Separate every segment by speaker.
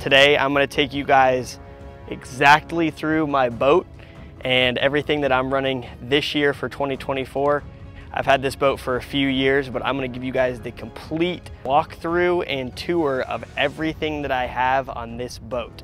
Speaker 1: Today I'm gonna take you guys exactly through my boat and everything that I'm running this year for 2024. I've had this boat for a few years, but I'm gonna give you guys the complete walkthrough and tour of everything that I have on this boat.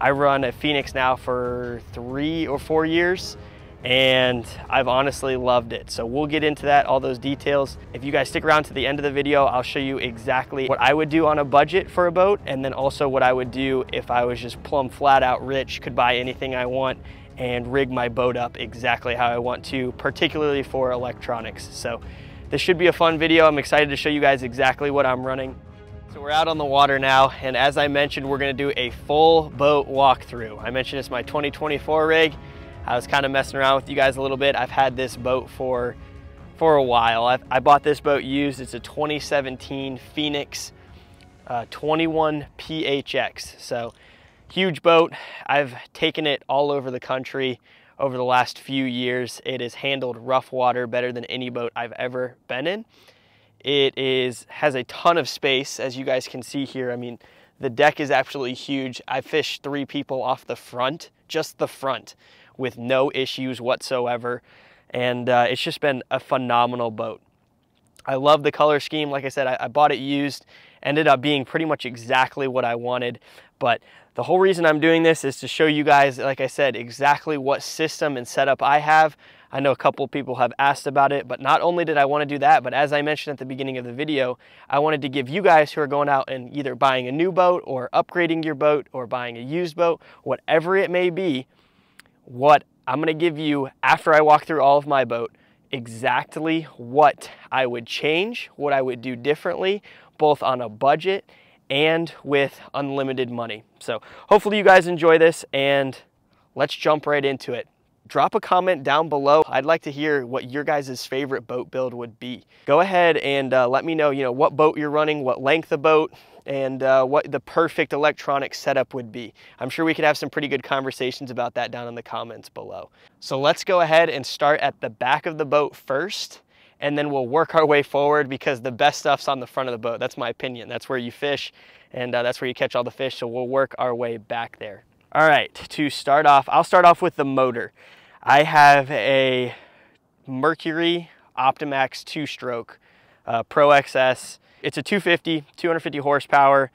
Speaker 1: I run a Phoenix now for three or four years and I've honestly loved it. So we'll get into that, all those details. If you guys stick around to the end of the video, I'll show you exactly what I would do on a budget for a boat and then also what I would do if I was just plumb flat out rich, could buy anything I want and rig my boat up exactly how I want to, particularly for electronics. So this should be a fun video. I'm excited to show you guys exactly what I'm running. So we're out on the water now, and as I mentioned, we're gonna do a full boat walkthrough. I mentioned it's my 2024 rig. I was kind of messing around with you guys a little bit. I've had this boat for, for a while. I've, i bought this boat used. It's a 2017 Phoenix uh, 21 PHX. So huge boat. I've taken it all over the country over the last few years. It has handled rough water better than any boat I've ever been in. It is has a ton of space, as you guys can see here. I mean, the deck is absolutely huge. I fished three people off the front, just the front, with no issues whatsoever. And uh, it's just been a phenomenal boat. I love the color scheme. Like I said, I, I bought it used, ended up being pretty much exactly what I wanted. But the whole reason I'm doing this is to show you guys, like I said, exactly what system and setup I have. I know a couple people have asked about it, but not only did I want to do that, but as I mentioned at the beginning of the video, I wanted to give you guys who are going out and either buying a new boat or upgrading your boat or buying a used boat, whatever it may be, what I'm gonna give you after I walk through all of my boat, exactly what I would change, what I would do differently, both on a budget and with unlimited money. So hopefully you guys enjoy this and let's jump right into it. Drop a comment down below. I'd like to hear what your guys' favorite boat build would be. Go ahead and uh, let me know, you know, what boat you're running, what length of boat, and uh, what the perfect electronic setup would be. I'm sure we could have some pretty good conversations about that down in the comments below. So let's go ahead and start at the back of the boat first and then we'll work our way forward because the best stuff's on the front of the boat. That's my opinion. That's where you fish and uh, that's where you catch all the fish. So we'll work our way back there. All right, to start off, I'll start off with the motor. I have a Mercury Optimax two-stroke uh, Pro XS it's a 250, 250 horsepower.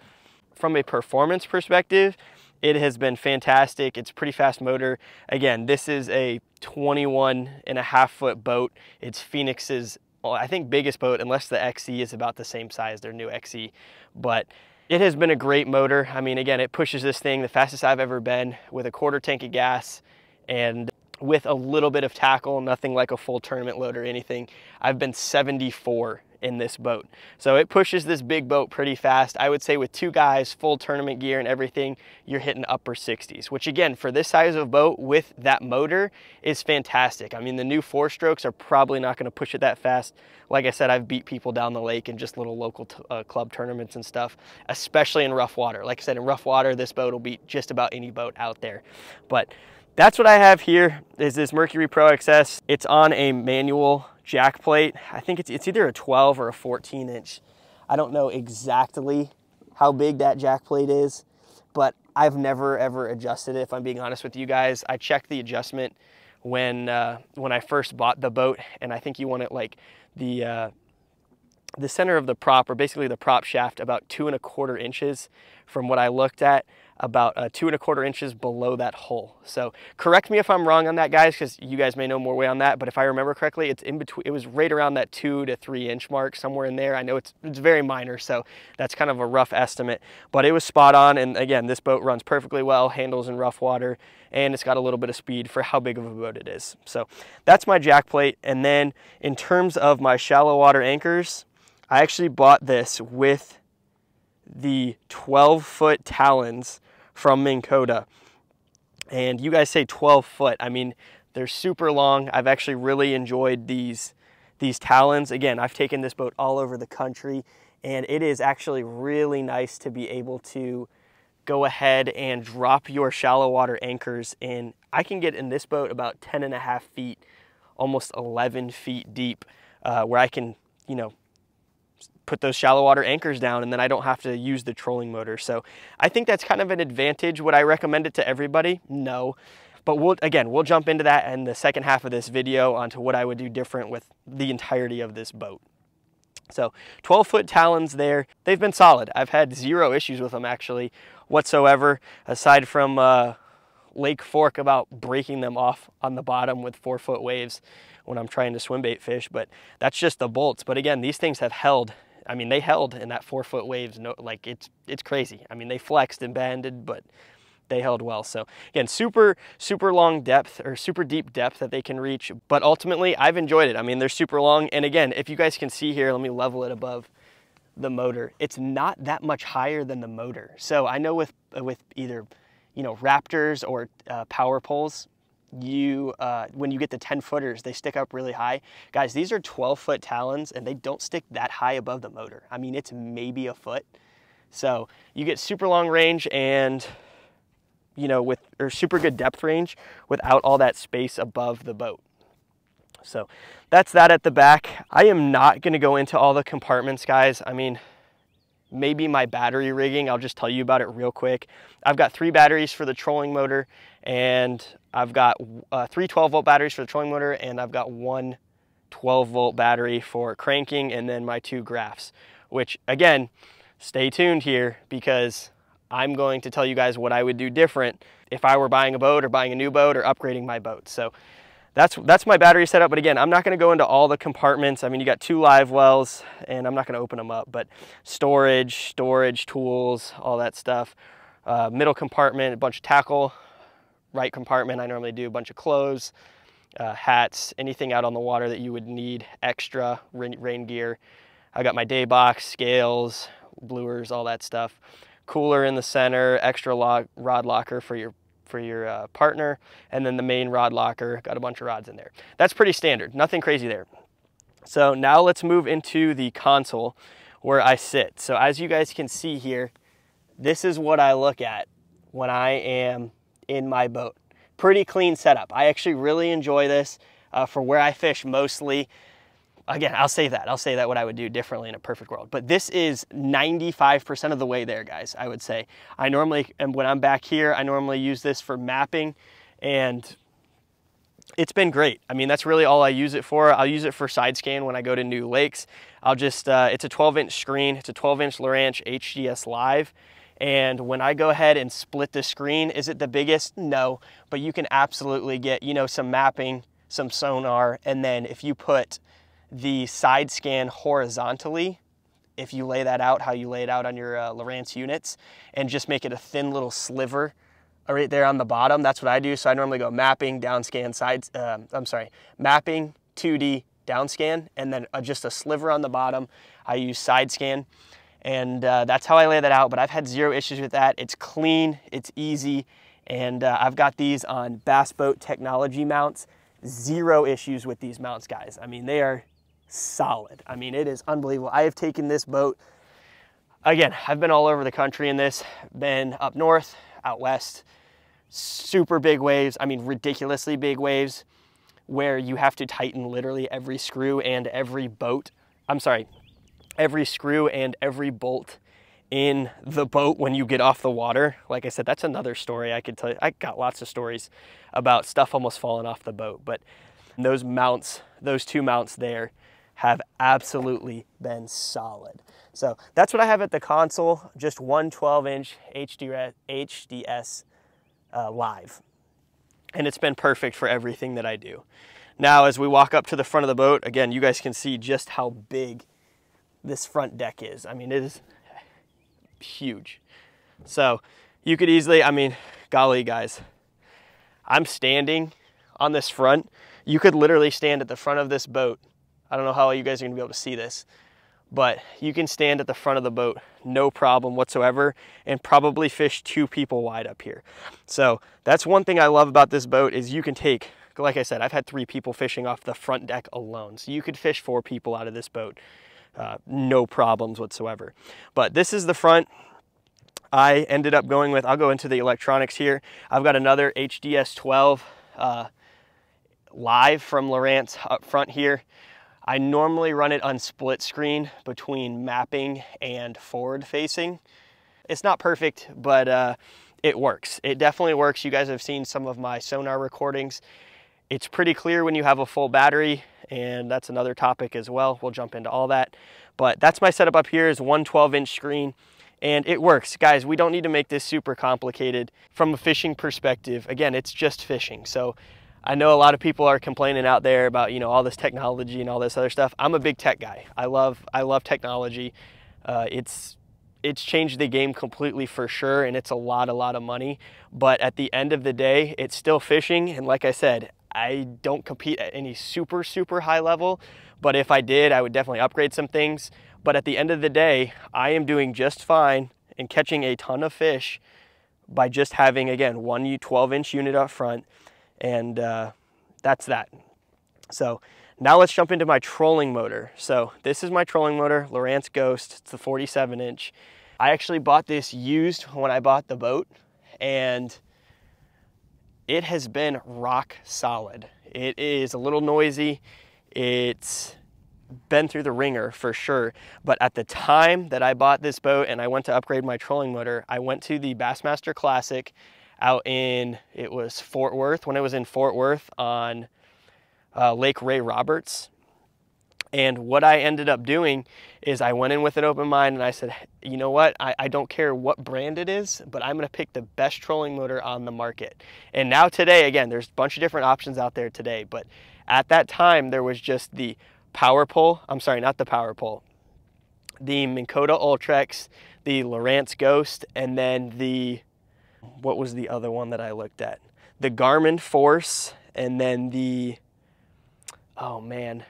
Speaker 1: From a performance perspective, it has been fantastic. It's a pretty fast motor. Again, this is a 21 and a half foot boat. It's Phoenix's, well, I think biggest boat, unless the XE is about the same size, their new XE. But it has been a great motor. I mean, again, it pushes this thing the fastest I've ever been with a quarter tank of gas and with a little bit of tackle, nothing like a full tournament load or anything. I've been 74 in this boat. So it pushes this big boat pretty fast. I would say with two guys, full tournament gear and everything, you're hitting upper 60s, which again, for this size of boat with that motor is fantastic. I mean, the new four strokes are probably not gonna push it that fast. Like I said, I've beat people down the lake in just little local uh, club tournaments and stuff, especially in rough water. Like I said, in rough water, this boat will beat just about any boat out there. But that's what I have here is this Mercury Pro XS. It's on a manual jack plate. I think it's, it's either a 12 or a 14 inch. I don't know exactly how big that jack plate is, but I've never ever adjusted it if I'm being honest with you guys. I checked the adjustment when uh, when I first bought the boat and I think you want it like the uh, the center of the prop or basically the prop shaft about two and a quarter inches from what I looked at about uh, two and a quarter inches below that hole. So correct me if I'm wrong on that, guys, because you guys may know more way on that. But if I remember correctly, it's in between. It was right around that two to three inch mark, somewhere in there. I know it's it's very minor, so that's kind of a rough estimate. But it was spot on. And again, this boat runs perfectly well, handles in rough water, and it's got a little bit of speed for how big of a boat it is. So that's my jack plate. And then in terms of my shallow water anchors, I actually bought this with the 12 foot talons from Minn Kota. And you guys say 12 foot. I mean, they're super long. I've actually really enjoyed these, these talons. Again, I've taken this boat all over the country and it is actually really nice to be able to go ahead and drop your shallow water anchors in. I can get in this boat about 10 and a half feet, almost 11 feet deep, uh, where I can, you know, put those shallow water anchors down and then I don't have to use the trolling motor. So I think that's kind of an advantage. Would I recommend it to everybody? No. But we'll, again, we'll jump into that in the second half of this video onto what I would do different with the entirety of this boat. So 12 foot talons there, they've been solid. I've had zero issues with them actually whatsoever, aside from uh, Lake Fork about breaking them off on the bottom with four foot waves when I'm trying to swim bait fish, but that's just the bolts. But again, these things have held. I mean, they held in that four foot waves. No, like it's it's crazy. I mean, they flexed and banded, but they held well. So again, super, super long depth or super deep depth that they can reach, but ultimately I've enjoyed it. I mean, they're super long. And again, if you guys can see here, let me level it above the motor. It's not that much higher than the motor. So I know with, with either, you know, Raptors or uh, power poles, you uh, when you get the 10 footers they stick up really high guys these are 12 foot talons and they don't stick that high above the motor i mean it's maybe a foot so you get super long range and you know, with or super good depth range without all that space above the boat. So that's that at the back. I am not gonna go into all the compartments, guys. I mean, maybe my battery rigging, I'll just tell you about it real quick. I've got three batteries for the trolling motor and I've got uh, three 12 volt batteries for the trolling motor and I've got one 12 volt battery for cranking and then my two graphs, which again, stay tuned here because I'm going to tell you guys what I would do different if I were buying a boat or buying a new boat or upgrading my boat. So that's, that's my battery setup. But again, I'm not gonna go into all the compartments. I mean, you got two live wells and I'm not gonna open them up, but storage, storage, tools, all that stuff. Uh, middle compartment, a bunch of tackle. Right compartment, I normally do a bunch of clothes, uh, hats, anything out on the water that you would need extra rain, rain gear. I got my day box, scales, bluers, all that stuff cooler in the center, extra lock, rod locker for your for your uh, partner, and then the main rod locker, got a bunch of rods in there. That's pretty standard, nothing crazy there. So now let's move into the console where I sit. So as you guys can see here, this is what I look at when I am in my boat. Pretty clean setup. I actually really enjoy this uh, for where I fish mostly again, I'll say that. I'll say that what I would do differently in a perfect world. But this is 95% of the way there, guys, I would say. I normally, and when I'm back here, I normally use this for mapping and it's been great. I mean, that's really all I use it for. I'll use it for side scan when I go to new lakes. I'll just, uh, it's a 12 inch screen. It's a 12 inch Lowrance HDS Live. And when I go ahead and split the screen, is it the biggest? No, but you can absolutely get, you know, some mapping, some sonar, and then if you put the side scan horizontally if you lay that out how you lay it out on your uh, Lowrance units and just make it a thin little sliver right there on the bottom. That's what I do. So I normally go mapping, down scan, side, uh, I'm sorry, mapping, 2D, down scan, and then uh, just a sliver on the bottom. I use side scan and uh, that's how I lay that out. But I've had zero issues with that. It's clean, it's easy. And uh, I've got these on Bass Boat Technology mounts. Zero issues with these mounts, guys. I mean, they are solid. I mean, it is unbelievable. I have taken this boat, again, I've been all over the country in this, been up north, out west, super big waves. I mean, ridiculously big waves where you have to tighten literally every screw and every boat. I'm sorry, every screw and every bolt in the boat when you get off the water. Like I said, that's another story I could tell you. I got lots of stories about stuff almost falling off the boat, but those mounts, those two mounts there, have absolutely been solid. So that's what I have at the console, just one 12 inch HDS uh, live. And it's been perfect for everything that I do. Now, as we walk up to the front of the boat, again, you guys can see just how big this front deck is. I mean, it is huge. So you could easily, I mean, golly guys, I'm standing on this front. You could literally stand at the front of this boat I don't know how you guys are gonna be able to see this, but you can stand at the front of the boat, no problem whatsoever, and probably fish two people wide up here. So that's one thing I love about this boat is you can take, like I said, I've had three people fishing off the front deck alone. So you could fish four people out of this boat, uh, no problems whatsoever. But this is the front. I ended up going with, I'll go into the electronics here. I've got another HDS 12 uh, live from Lowrance up front here. I normally run it on split screen between mapping and forward facing. It's not perfect, but uh, it works. It definitely works. You guys have seen some of my sonar recordings. It's pretty clear when you have a full battery and that's another topic as well. We'll jump into all that. But that's my setup up here is one 12 inch screen and it works. Guys, we don't need to make this super complicated. From a fishing perspective, again, it's just fishing. So I know a lot of people are complaining out there about, you know, all this technology and all this other stuff. I'm a big tech guy. I love, I love technology. Uh, it's, it's changed the game completely for sure, and it's a lot, a lot of money. But at the end of the day, it's still fishing. And like I said, I don't compete at any super, super high level. But if I did, I would definitely upgrade some things. But at the end of the day, I am doing just fine and catching a ton of fish by just having, again, one 12 inch unit up front. And uh, that's that. So now let's jump into my trolling motor. So this is my trolling motor, Lowrance Ghost. It's the 47 inch. I actually bought this used when I bought the boat and it has been rock solid. It is a little noisy. It's been through the ringer for sure. But at the time that I bought this boat and I went to upgrade my trolling motor, I went to the Bassmaster Classic out in, it was Fort Worth, when it was in Fort Worth on uh, Lake Ray Roberts. And what I ended up doing is I went in with an open mind and I said, you know what, I, I don't care what brand it is, but I'm gonna pick the best trolling motor on the market. And now today, again, there's a bunch of different options out there today, but at that time there was just the power pole, I'm sorry, not the power pole, the Minn Kota Ultrex, the Lowrance Ghost, and then the, what was the other one that I looked at? The Garmin Force, and then the, oh man,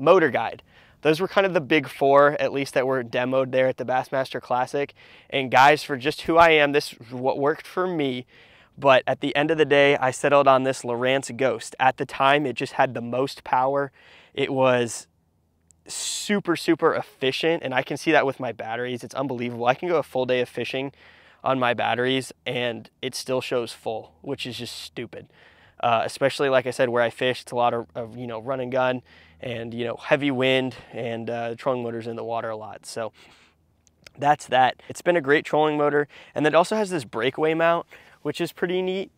Speaker 1: MotorGuide. Those were kind of the big four, at least that were demoed there at the Bassmaster Classic. And guys, for just who I am, this is what worked for me. But at the end of the day, I settled on this Lowrance Ghost. At the time, it just had the most power. It was super, super efficient. And I can see that with my batteries. It's unbelievable. I can go a full day of fishing on my batteries and it still shows full, which is just stupid. Uh, especially like I said, where I fish, it's a lot of, of, you know, run and gun and, you know, heavy wind and uh, trolling motors in the water a lot. So that's that. It's been a great trolling motor. And then it also has this breakaway mount, which is pretty neat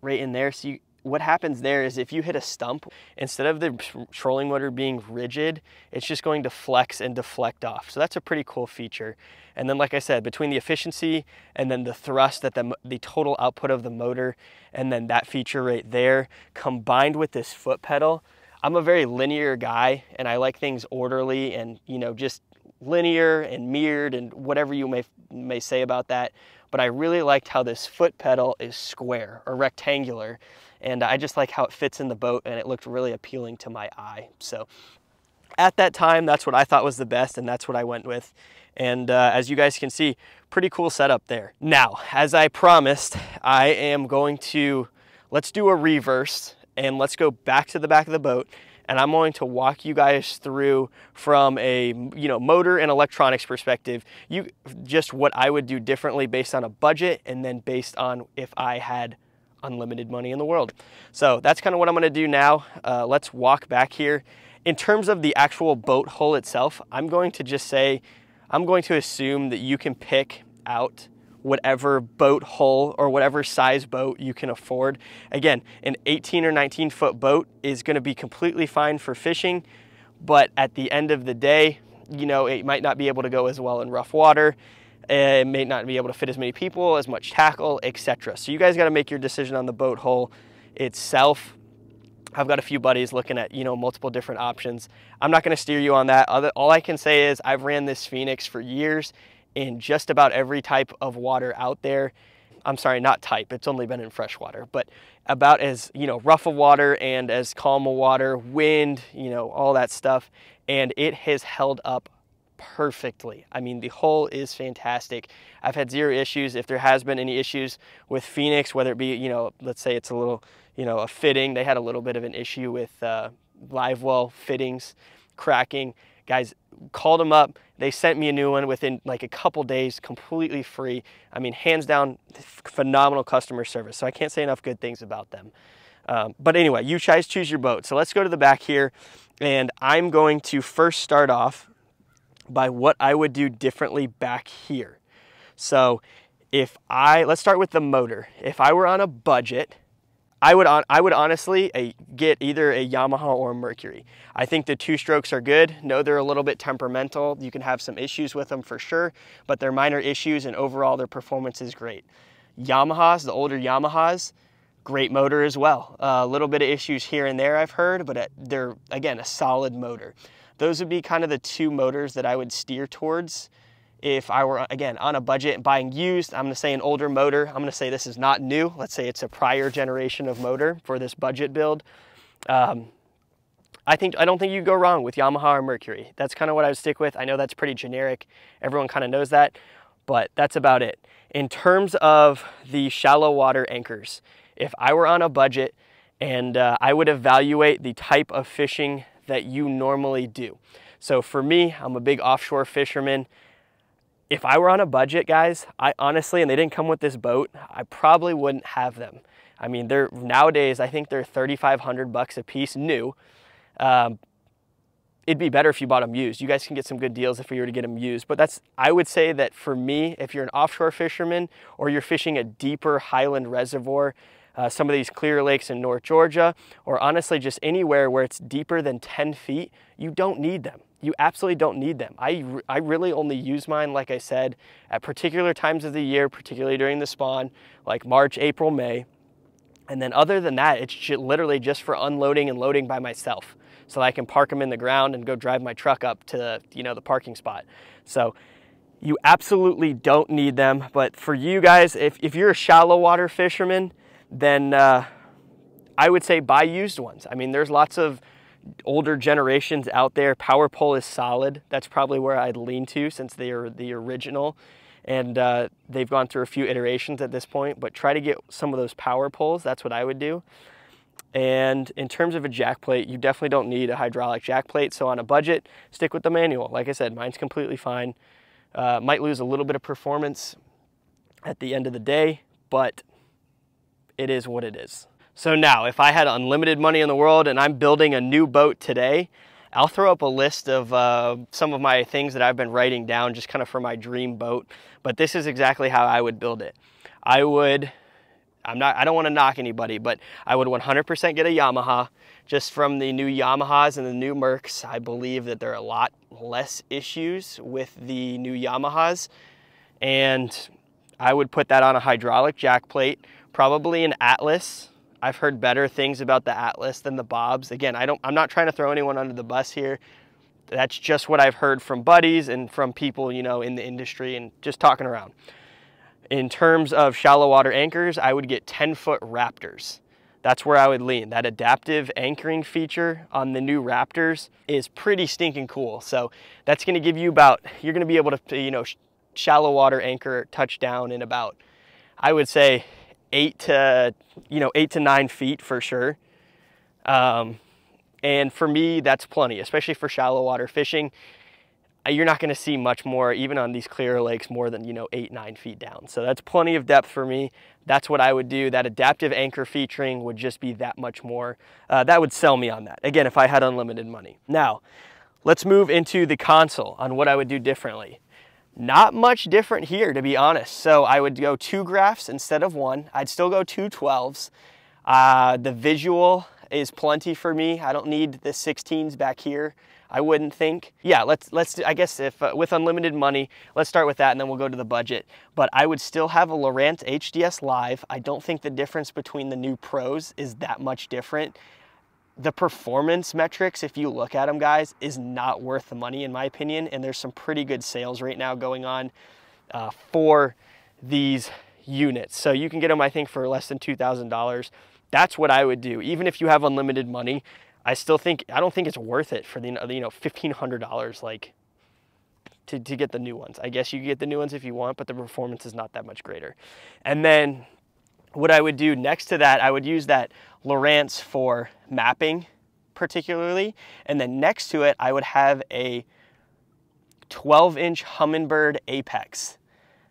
Speaker 1: right in there. So you, what happens there is if you hit a stump, instead of the trolling motor being rigid, it's just going to flex and deflect off. So that's a pretty cool feature. And then like I said, between the efficiency and then the thrust that the, the total output of the motor and then that feature right there combined with this foot pedal, I'm a very linear guy and I like things orderly and you know just linear and mirrored and whatever you may, may say about that. But I really liked how this foot pedal is square or rectangular and I just like how it fits in the boat and it looked really appealing to my eye. So at that time, that's what I thought was the best and that's what I went with. And uh, as you guys can see, pretty cool setup there. Now, as I promised, I am going to, let's do a reverse and let's go back to the back of the boat and I'm going to walk you guys through from a you know motor and electronics perspective you just what I would do differently based on a budget and then based on if I had unlimited money in the world. So that's kind of what I'm gonna do now. Uh, let's walk back here. In terms of the actual boat hull itself, I'm going to just say, I'm going to assume that you can pick out whatever boat hull or whatever size boat you can afford. Again, an 18 or 19 foot boat is gonna be completely fine for fishing, but at the end of the day, you know, it might not be able to go as well in rough water. It may not be able to fit as many people, as much tackle, etc. So you guys got to make your decision on the boat hull itself. I've got a few buddies looking at, you know, multiple different options. I'm not going to steer you on that. All I can say is I've ran this Phoenix for years in just about every type of water out there. I'm sorry, not type, it's only been in freshwater, but about as, you know, rough of water and as calm of water, wind, you know, all that stuff. And it has held up perfectly. I mean, the hull is fantastic. I've had zero issues. If there has been any issues with Phoenix, whether it be, you know, let's say it's a little, you know, a fitting, they had a little bit of an issue with uh, live well fittings cracking. Guys, called them up. They sent me a new one within like a couple days, completely free. I mean, hands down, phenomenal customer service. So I can't say enough good things about them. Um, but anyway, you guys choose your boat. So let's go to the back here and I'm going to first start off by what I would do differently back here. So if I, let's start with the motor. If I were on a budget, I would, on, I would honestly a, get either a Yamaha or a Mercury. I think the two strokes are good. No, they're a little bit temperamental. You can have some issues with them for sure, but they're minor issues and overall their performance is great. Yamahas, the older Yamahas, great motor as well. A uh, little bit of issues here and there I've heard, but uh, they're, again, a solid motor. Those would be kind of the two motors that I would steer towards if I were, again, on a budget and buying used. I'm gonna say an older motor. I'm gonna say this is not new. Let's say it's a prior generation of motor for this budget build. Um, I think I don't think you go wrong with Yamaha or Mercury. That's kind of what I would stick with. I know that's pretty generic. Everyone kind of knows that, but that's about it. In terms of the shallow water anchors, if I were on a budget and uh, I would evaluate the type of fishing that you normally do. So for me, I'm a big offshore fisherman. If I were on a budget, guys, I honestly, and they didn't come with this boat, I probably wouldn't have them. I mean, they're nowadays, I think they're 3,500 bucks a piece new. Um, it'd be better if you bought them used. You guys can get some good deals if you were to get them used. But that's, I would say that for me, if you're an offshore fisherman or you're fishing a deeper highland reservoir, uh, some of these clear lakes in North Georgia, or honestly just anywhere where it's deeper than 10 feet, you don't need them. You absolutely don't need them. I, I really only use mine, like I said, at particular times of the year, particularly during the spawn, like March, April, May. And then other than that, it's literally just for unloading and loading by myself. So I can park them in the ground and go drive my truck up to you know the parking spot. So you absolutely don't need them. But for you guys, if, if you're a shallow water fisherman, then uh, I would say buy used ones. I mean, there's lots of older generations out there. Power pole is solid. That's probably where I'd lean to since they are the original. And uh, they've gone through a few iterations at this point, but try to get some of those power poles. That's what I would do. And in terms of a jack plate, you definitely don't need a hydraulic jack plate. So on a budget, stick with the manual. Like I said, mine's completely fine. Uh, might lose a little bit of performance at the end of the day, but it is what it is. So now, if I had unlimited money in the world and I'm building a new boat today, I'll throw up a list of uh, some of my things that I've been writing down just kind of for my dream boat. But this is exactly how I would build it. I would, I'm not, I don't want to knock anybody, but I would 100% get a Yamaha. Just from the new Yamahas and the new Mercs, I believe that there are a lot less issues with the new Yamahas. And I would put that on a hydraulic jack plate probably an Atlas. I've heard better things about the Atlas than the Bobs. Again, I don't, I'm not trying to throw anyone under the bus here. That's just what I've heard from buddies and from people, you know, in the industry and just talking around. In terms of shallow water anchors, I would get 10 foot Raptors. That's where I would lean. That adaptive anchoring feature on the new Raptors is pretty stinking cool. So that's gonna give you about, you're gonna be able to, you know, shallow water anchor touchdown in about, I would say eight to, you know, eight to nine feet for sure. Um, and for me, that's plenty, especially for shallow water fishing. Uh, you're not gonna see much more, even on these clear lakes, more than, you know, eight, nine feet down. So that's plenty of depth for me. That's what I would do. That adaptive anchor featuring would just be that much more. Uh, that would sell me on that. Again, if I had unlimited money. Now, let's move into the console on what I would do differently. Not much different here, to be honest. So I would go two graphs instead of one. I'd still go two 12s. Uh, the visual is plenty for me. I don't need the 16s back here. I wouldn't think. Yeah, let's, let's I guess if uh, with unlimited money, let's start with that and then we'll go to the budget. But I would still have a Lowrance HDS Live. I don't think the difference between the new Pros is that much different the performance metrics, if you look at them, guys, is not worth the money in my opinion. And there's some pretty good sales right now going on uh, for these units. So you can get them, I think, for less than $2,000. That's what I would do. Even if you have unlimited money, I still think, I don't think it's worth it for the, you know, $1,500 like to, to get the new ones. I guess you get the new ones if you want, but the performance is not that much greater. And then what I would do next to that, I would use that Lowrance for mapping particularly. And then next to it, I would have a 12 inch Humminbird Apex.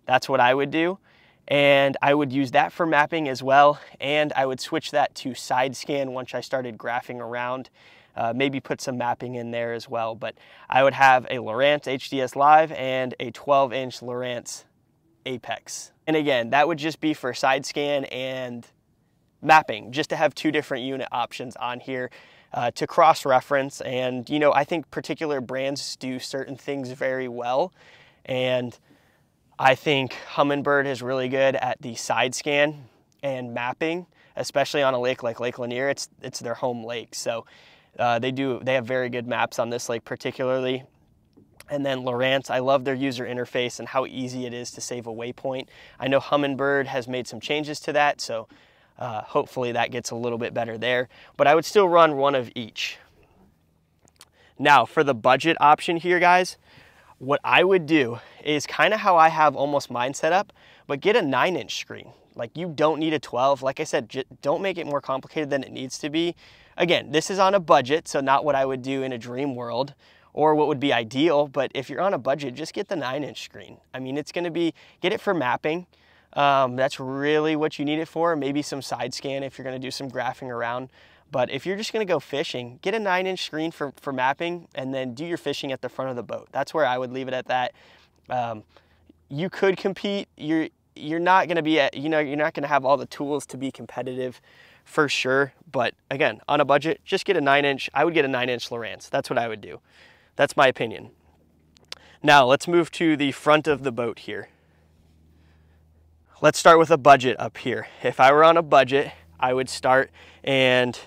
Speaker 1: That's what I would do. And I would use that for mapping as well. And I would switch that to side scan once I started graphing around. Uh, maybe put some mapping in there as well. But I would have a Lowrance HDS Live and a 12 inch Lowrance Apex. And again, that would just be for side scan and mapping, just to have two different unit options on here uh, to cross-reference. And, you know, I think particular brands do certain things very well. And I think Humminbird is really good at the side scan and mapping, especially on a lake like Lake Lanier. It's, it's their home lake. So uh, they do, they have very good maps on this lake particularly. And then Lowrance, I love their user interface and how easy it is to save a waypoint. I know Humminbird has made some changes to that, so uh, hopefully that gets a little bit better there, but I would still run one of each. Now for the budget option here, guys, what I would do is kind of how I have almost mine set up, but get a nine inch screen. Like you don't need a 12. Like I said, don't make it more complicated than it needs to be. Again, this is on a budget, so not what I would do in a dream world or what would be ideal, but if you're on a budget, just get the nine inch screen. I mean, it's gonna be, get it for mapping. Um, that's really what you need it for. Maybe some side scan if you're gonna do some graphing around. But if you're just gonna go fishing, get a nine inch screen for, for mapping and then do your fishing at the front of the boat. That's where I would leave it at that. Um, you could compete. You're, you're not gonna be at, you know, you're not gonna have all the tools to be competitive for sure. But again, on a budget, just get a nine inch. I would get a nine inch Lowrance. That's what I would do. That's my opinion. Now let's move to the front of the boat here. Let's start with a budget up here. If I were on a budget, I would start and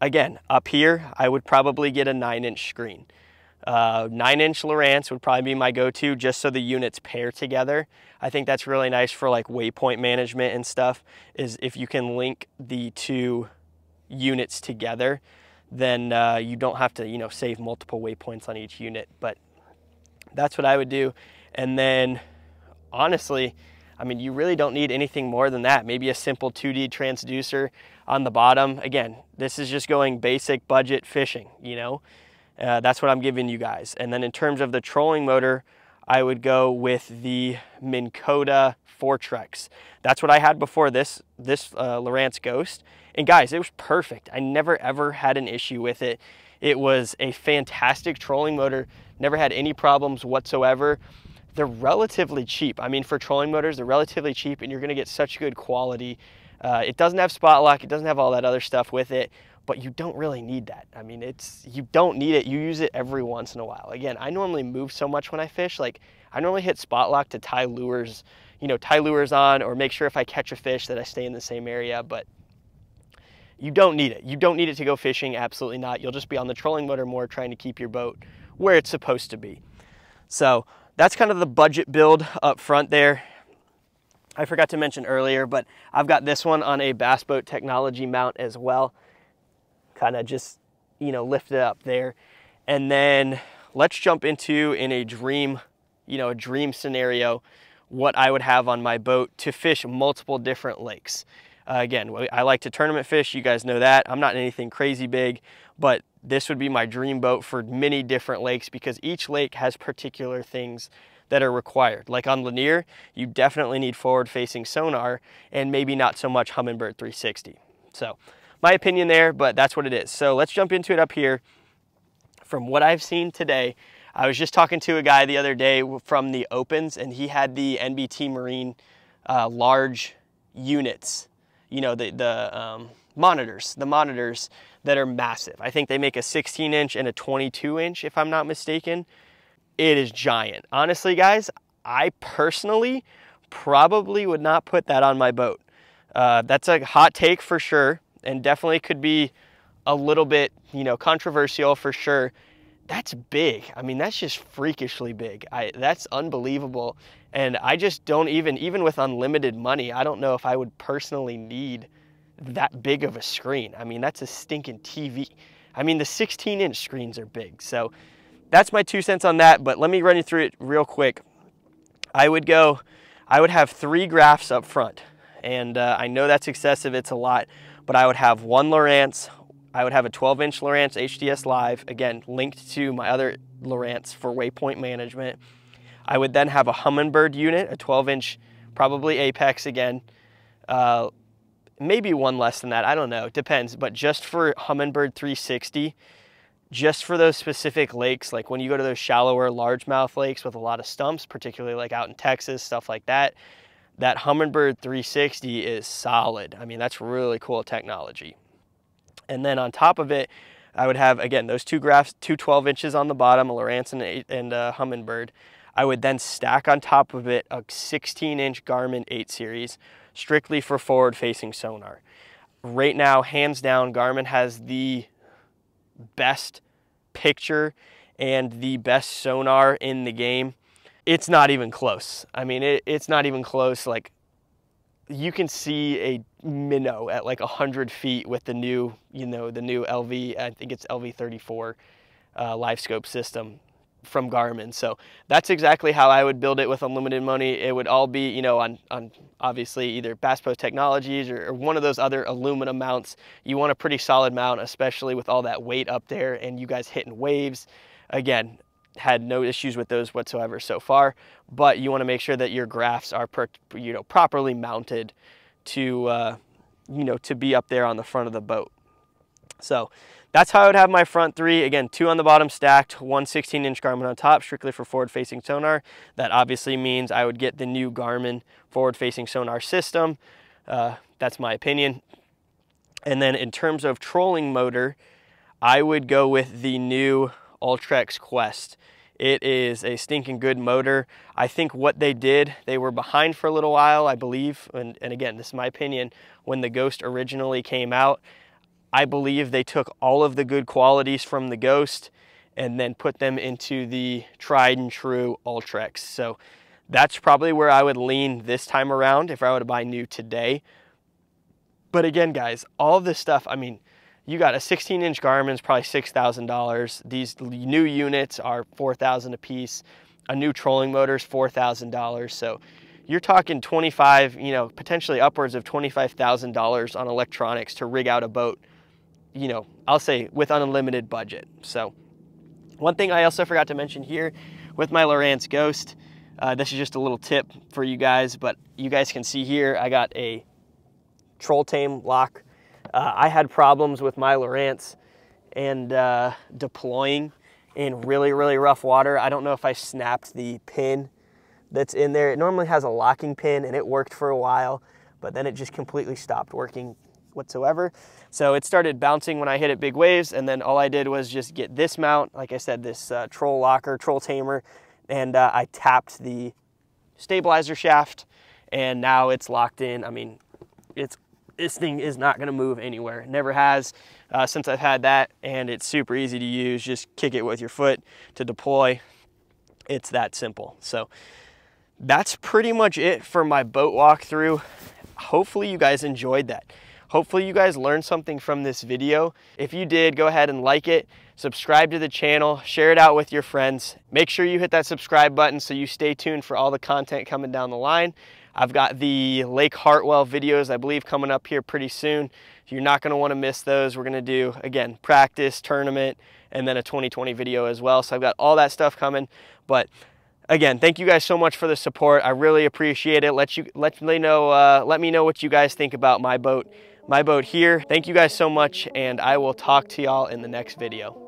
Speaker 1: again, up here, I would probably get a nine inch screen. Uh, nine inch Lowrance would probably be my go-to just so the units pair together. I think that's really nice for like waypoint management and stuff is if you can link the two units together, then uh, you don't have to, you know, save multiple waypoints on each unit. But that's what I would do. And then honestly, I mean, you really don't need anything more than that. Maybe a simple 2D transducer on the bottom. Again, this is just going basic budget fishing, you know? Uh, that's what I'm giving you guys. And then in terms of the trolling motor, I would go with the Minn Kota Fortrex. That's what I had before this, this uh, Ghost. And guys, it was perfect. I never ever had an issue with it. It was a fantastic trolling motor, never had any problems whatsoever they're relatively cheap. I mean, for trolling motors, they're relatively cheap and you're gonna get such good quality. Uh, it doesn't have spot lock, it doesn't have all that other stuff with it, but you don't really need that. I mean, it's you don't need it. You use it every once in a while. Again, I normally move so much when I fish. Like I normally hit spot lock to tie lures, you know, tie lures on or make sure if I catch a fish that I stay in the same area, but you don't need it. You don't need it to go fishing, absolutely not. You'll just be on the trolling motor more trying to keep your boat where it's supposed to be. So that's kind of the budget build up front there. I forgot to mention earlier, but I've got this one on a Bass Boat Technology mount as well. Kind of just, you know, lift it up there. And then let's jump into in a dream, you know, a dream scenario, what I would have on my boat to fish multiple different lakes. Uh, again, I like to tournament fish. You guys know that. I'm not anything crazy big, but this would be my dream boat for many different lakes because each lake has particular things that are required. Like on Lanier, you definitely need forward facing sonar and maybe not so much Humminbird 360. So my opinion there, but that's what it is. So let's jump into it up here. From what I've seen today, I was just talking to a guy the other day from the Opens and he had the NBT Marine uh, large units, you know, the, the um, monitors, the monitors that are massive. I think they make a 16 inch and a 22 inch, if I'm not mistaken. It is giant. Honestly, guys, I personally probably would not put that on my boat. Uh, that's a hot take for sure, and definitely could be a little bit, you know, controversial for sure. That's big. I mean, that's just freakishly big. I, that's unbelievable. And I just don't even, even with unlimited money, I don't know if I would personally need that big of a screen. I mean, that's a stinking TV. I mean, the 16 inch screens are big. So that's my two cents on that, but let me run you through it real quick. I would go, I would have three graphs up front. And uh, I know that's excessive, it's a lot, but I would have one Lowrance, I would have a 12 inch Lowrance HDS Live, again, linked to my other Lowrance for waypoint management. I would then have a Humminbird unit, a 12 inch probably Apex again. Uh, maybe one less than that. I don't know. It depends. But just for Humminbird 360, just for those specific lakes, like when you go to those shallower largemouth lakes with a lot of stumps, particularly like out in Texas, stuff like that, that Humminbird 360 is solid. I mean, that's really cool technology. And then on top of it, I would have, again, those two graphs, two 12 inches on the bottom, a Lowrance and, and a Humminbird. I would then stack on top of it a 16 inch Garmin 8 series, strictly for forward facing sonar. Right now, hands down, Garmin has the best picture and the best sonar in the game. It's not even close. I mean, it, it's not even close. Like, you can see a minnow at like 100 feet with the new, you know, the new LV, I think it's LV34 uh, LiveScope system from Garmin. So that's exactly how I would build it with unlimited money. It would all be, you know, on, on obviously either Bass Pro Technologies or, or, one of those other aluminum mounts. You want a pretty solid mount, especially with all that weight up there and you guys hitting waves. Again, had no issues with those whatsoever so far, but you want to make sure that your graphs are, per, you know, properly mounted to, uh, you know, to be up there on the front of the boat. So that's how I would have my front three. Again, two on the bottom stacked, one 16 inch Garmin on top, strictly for forward facing sonar. That obviously means I would get the new Garmin forward facing sonar system. Uh, that's my opinion. And then in terms of trolling motor, I would go with the new Ultrex Quest. It is a stinking good motor. I think what they did, they were behind for a little while, I believe. And, and again, this is my opinion. When the Ghost originally came out, I believe they took all of the good qualities from the Ghost and then put them into the tried and true Ultrex. So that's probably where I would lean this time around if I were to buy new today. But again, guys, all this stuff, I mean, you got a 16 inch Garmin is probably $6,000. These new units are 4,000 a piece. A new trolling motor is $4,000. So you're talking 25, you know, potentially upwards of $25,000 on electronics to rig out a boat you know, I'll say with unlimited budget. So one thing I also forgot to mention here with my Lowrance Ghost, uh, this is just a little tip for you guys, but you guys can see here, I got a troll tame lock. Uh, I had problems with my Lowrance and uh, deploying in really, really rough water. I don't know if I snapped the pin that's in there. It normally has a locking pin and it worked for a while, but then it just completely stopped working whatsoever. So it started bouncing when I hit it big waves, and then all I did was just get this mount, like I said, this uh, troll locker, troll tamer, and uh, I tapped the stabilizer shaft, and now it's locked in. I mean, it's this thing is not gonna move anywhere. never has uh, since I've had that, and it's super easy to use. Just kick it with your foot to deploy. It's that simple. So that's pretty much it for my boat walkthrough. Hopefully you guys enjoyed that. Hopefully you guys learned something from this video. If you did, go ahead and like it, subscribe to the channel, share it out with your friends. Make sure you hit that subscribe button so you stay tuned for all the content coming down the line. I've got the Lake Hartwell videos, I believe, coming up here pretty soon. You're not gonna wanna miss those. We're gonna do, again, practice, tournament, and then a 2020 video as well. So I've got all that stuff coming. But again, thank you guys so much for the support. I really appreciate it. Let you let me know uh, let me know what you guys think about my boat my boat here. Thank you guys so much, and I will talk to y'all in the next video.